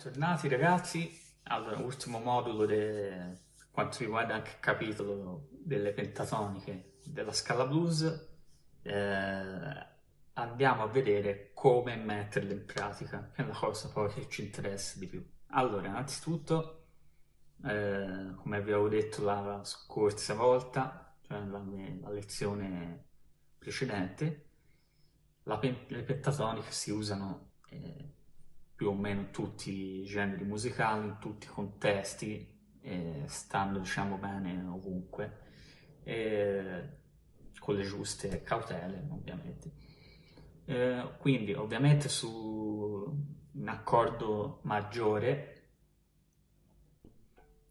Bentornati ragazzi, allora ultimo modulo per quanto riguarda anche il capitolo delle pentatoniche della scala blues, eh, andiamo a vedere come metterle in pratica, che è la cosa poi che ci interessa di più. Allora, innanzitutto, eh, come avevo detto la scorsa volta, cioè la, la lezione precedente, le pentatoniche si usano eh, più o meno tutti i generi musicali, in tutti i contesti, eh, stanno diciamo bene ovunque, eh, con le giuste cautele ovviamente. Eh, quindi ovviamente su un accordo maggiore,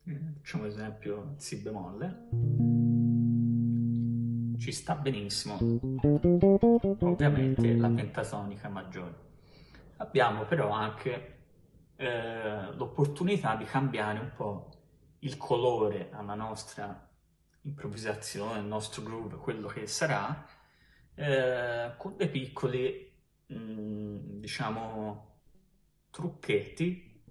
eh, facciamo esempio Si bemolle, ci sta benissimo ovviamente la pentatonica maggiore. Abbiamo però anche eh, l'opportunità di cambiare un po' il colore alla nostra improvvisazione, al nostro groove, quello che sarà, eh, con dei piccoli, mh, mm, diciamo, trucchetti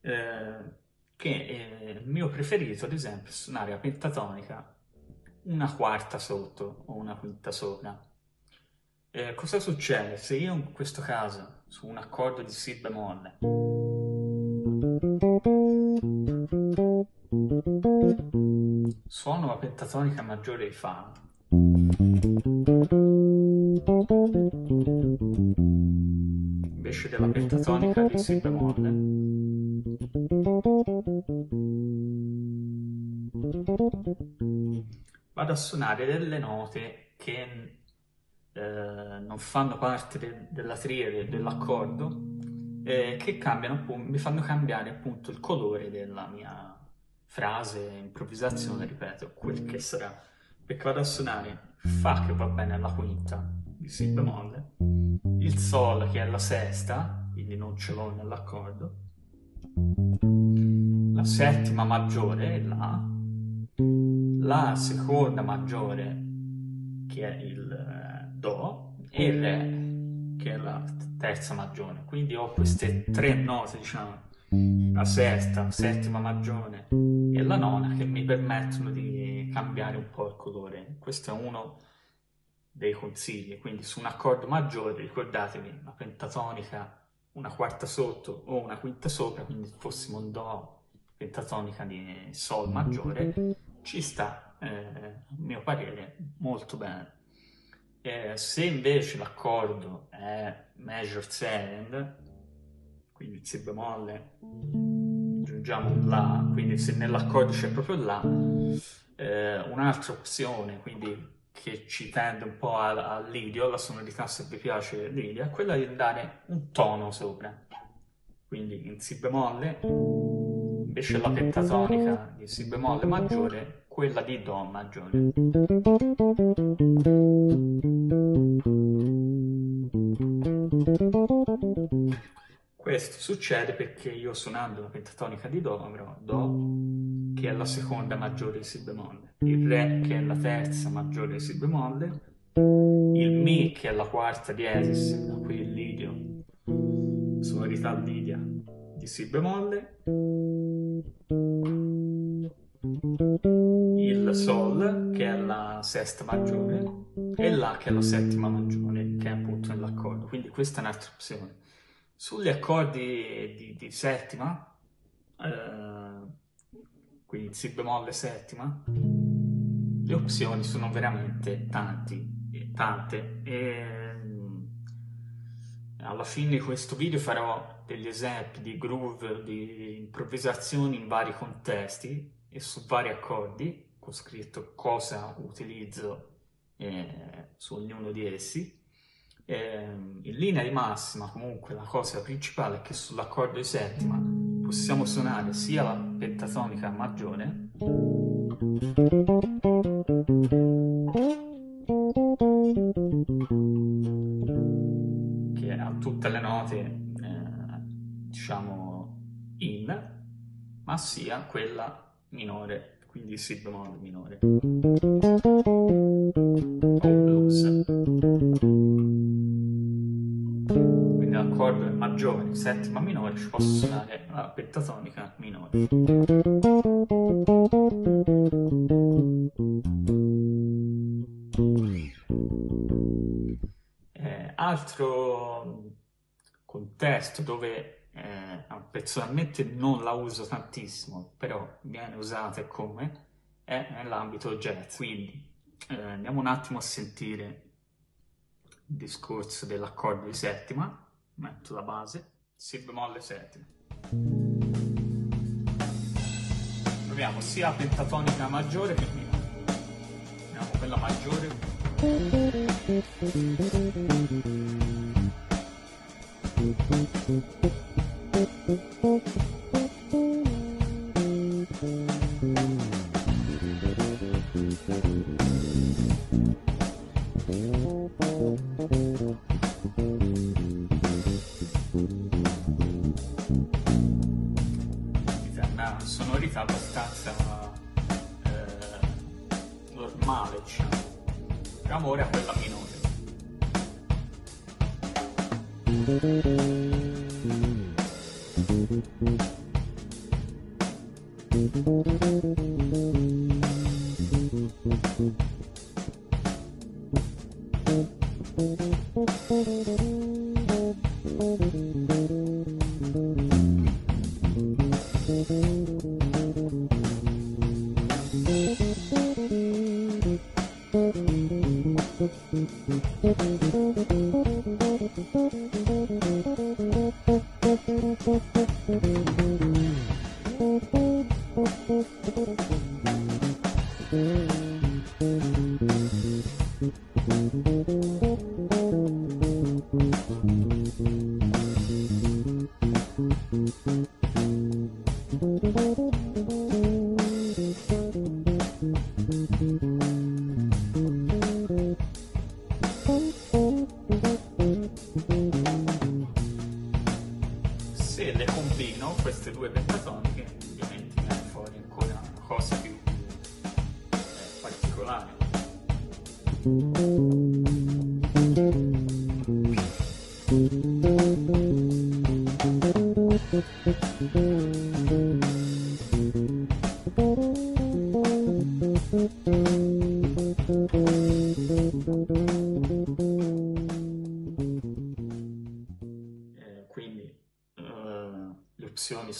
eh, che eh, il mio preferito, ad esempio, è suonare la pentatonica una quarta sotto o una quinta sopra. Eh, cosa succede se io in questo caso su un accordo di Si bemolle. Suono la pentatonica maggiore di Fa. Invece della pentatonica di Si bemolle. Vado a suonare delle note non fanno parte de- della triade dell'accordo, eh, che cambiano, mi fanno cambiare appunto il colore della mia frase, improvvisazione, ripeto, quel che sarà. Perché vado a suonare Fa che va bene alla quinta di Si bemolle, il Sol che è la sesta, quindi non ce l'ho nell'accordo, la settima maggiore La, la seconda maggiore che è il Do e Re, che è la terza maggiore. Quindi ho queste tre note, diciamo, la sesta, la settima maggiore e la nona, che mi permettono di cambiare un po' il colore. Questo è uno dei consigli. Quindi su un accordo maggiore, ricordatevi, la pentatonica una quarta sotto o una quinta sopra, quindi fossimo un Do pentatonica di Sol maggiore, ci sta, eh, a mio parere, molto bene. Eh, se invece l'accordo è major 7, quindi Si bemolle, aggiungiamo un La, quindi se nell'accordo c'è proprio La, eh, un'altra opzione, quindi che ci tende un po' all'idio, alla sonorità se vi piace l'idio, è quella di dare un tono sopra. Quindi in Si bemolle, invece la pentatonica di Si bemolle maggiore quella di Do maggiore. Questo succede perché io suonando la pentatonica di Do avrò Do, che è la seconda maggiore di Si bemolle, il Re, che è la terza maggiore di Si bemolle, il Mi, che è la quarta diesis, da qui il lidio, sonorità lidia di Si bemolle, il Sol che è la sesta maggiore. E La che è la settima maggiore che è appunto nell'accordo. Quindi questa è un'altra opzione sugli accordi di, di settima eh, quindi Si bemolle settima le opzioni sono veramente tanti, tante e mm, alla fine di questo video farò degli esempi di groove, di improvvisazioni in vari contesti e su vari accordi, con scritto cosa utilizzo eh, su ognuno di essi. Eh, in linea di massima, comunque, la cosa principale è che sull'accordo di settima possiamo suonare sia la pentatonica maggiore che ha tutte le note, eh, diciamo, in, ma sia quella minore, quindi Si bemolle minore. Maggiore settima minore, ci posso suonare la pentatonica minore. Eh, altro contesto dove eh, personalmente non la uso tantissimo, però viene usata come è nell'ambito jazz. Quindi eh, andiamo un attimo a sentire il discorso dell'accordo di settima, metto la base, si bemolle settima. Proviamo sia pentatonica maggiore che minore. Proviamo quella maggiore. una Proviamo ora quella minore.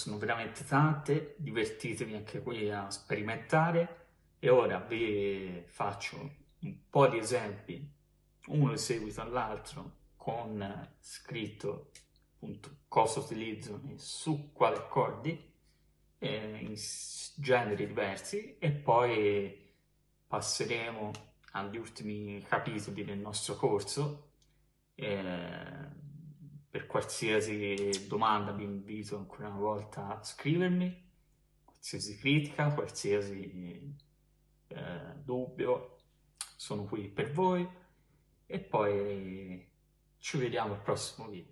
Sono veramente tante, divertitevi anche qui a sperimentare. E ora vi faccio un po' di esempi, uno in seguito all'altro, con scritto appunto cosa utilizzo e su quali accordi, eh, in generi diversi e poi passeremo agli ultimi capitoli del nostro corso. Eh, per qualsiasi domanda vi invito ancora una volta a scrivermi, qualsiasi critica, qualsiasi eh, dubbio, sono qui per voi e poi ci vediamo al prossimo video.